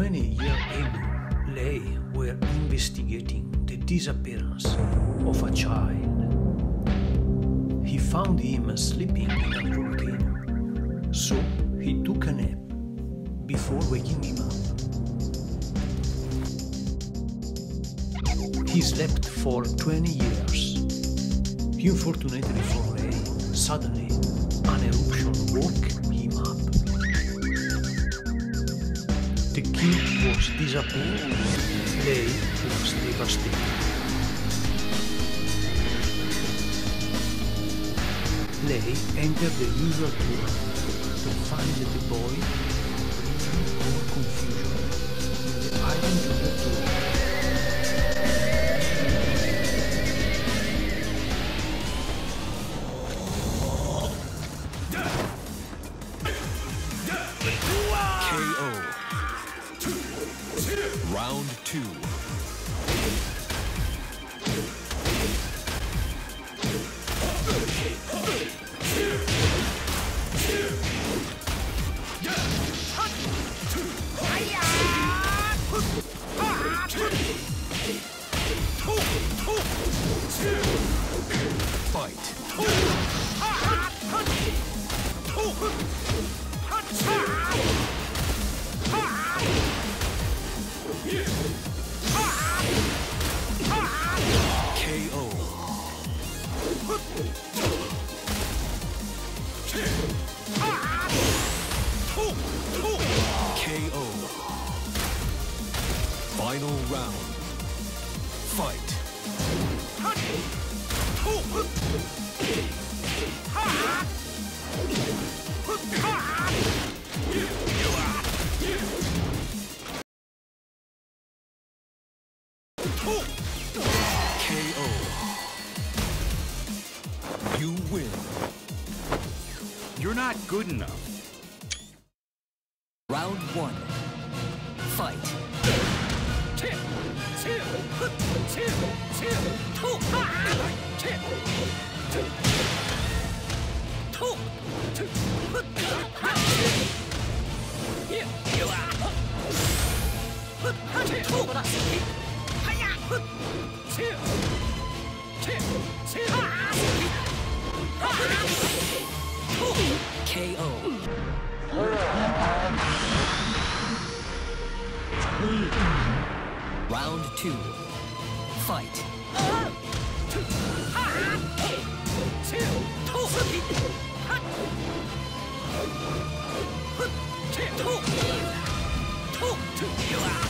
20 years ago, they were investigating the disappearance of a child. He found him sleeping in a volcano, so he took a nap before waking him up. He slept for 20 years. Unfortunately for Ray, suddenly an eruption woke disappeared. Ray was devastated. Lei entered the usual tour to find the boy more confusion the Fight. You're not good enough. Round one. Fight. KO. Round two. Fight. KO.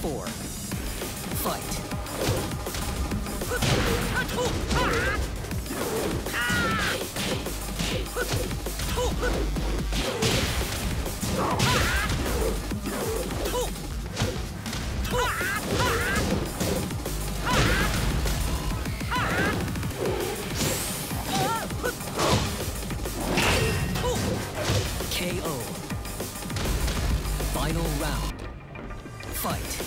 four. Fight. KO. Final round. Fight.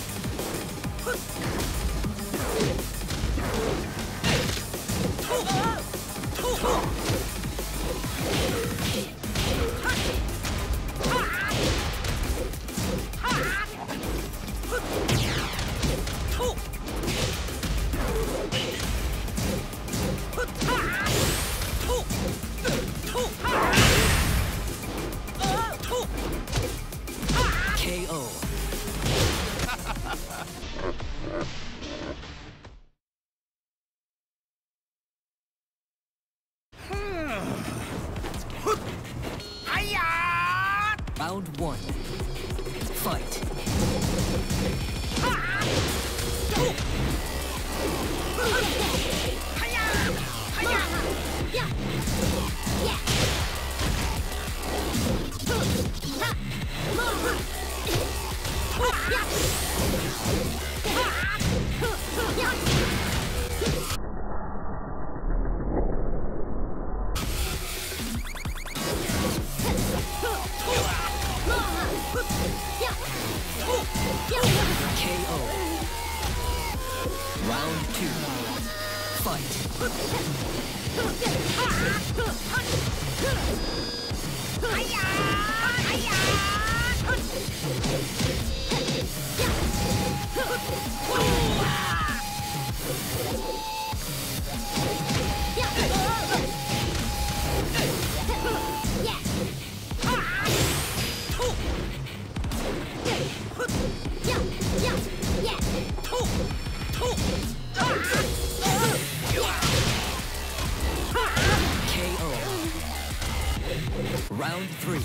Three.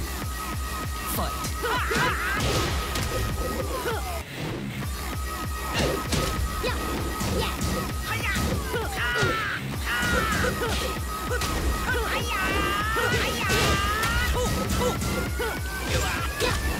Fight. Yeah.